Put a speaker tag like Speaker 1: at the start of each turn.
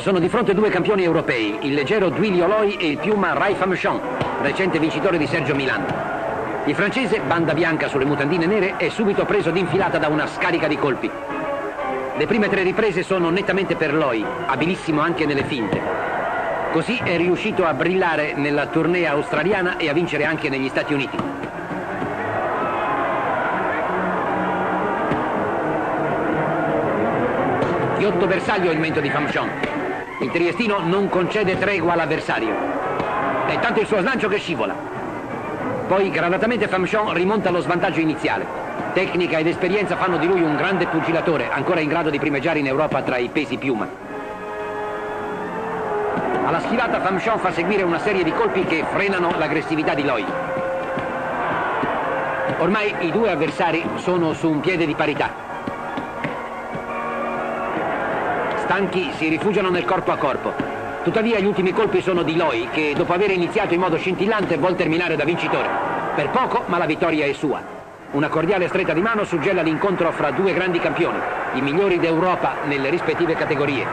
Speaker 1: Sono di fronte due campioni europei, il leggero Duilio Loi e il piuma Rai Famchon, recente vincitore di Sergio Milan. Il francese, banda bianca sulle mutandine nere, è subito preso d'infilata da una scarica di colpi. Le prime tre riprese sono nettamente per Loi, abilissimo anche nelle finte. Così è riuscito a brillare nella tournée australiana e a vincere anche negli Stati Uniti. Ghiotto bersaglio il mento di Famchon. Il triestino non concede tregua all'avversario. È tanto il suo slancio che scivola. Poi gradatamente Famchon rimonta lo svantaggio iniziale. Tecnica ed esperienza fanno di lui un grande pugilatore, ancora in grado di primeggiare in Europa tra i pesi piuma. Alla schivata Famchon fa seguire una serie di colpi che frenano l'aggressività di Loi. Ormai i due avversari sono su un piede di parità. Stanchi si rifugiano nel corpo a corpo. Tuttavia gli ultimi colpi sono di Loi che dopo aver iniziato in modo scintillante vuol terminare da vincitore. Per poco, ma la vittoria è sua. Una cordiale stretta di mano suggella l'incontro fra due grandi campioni, i migliori d'Europa nelle rispettive categorie.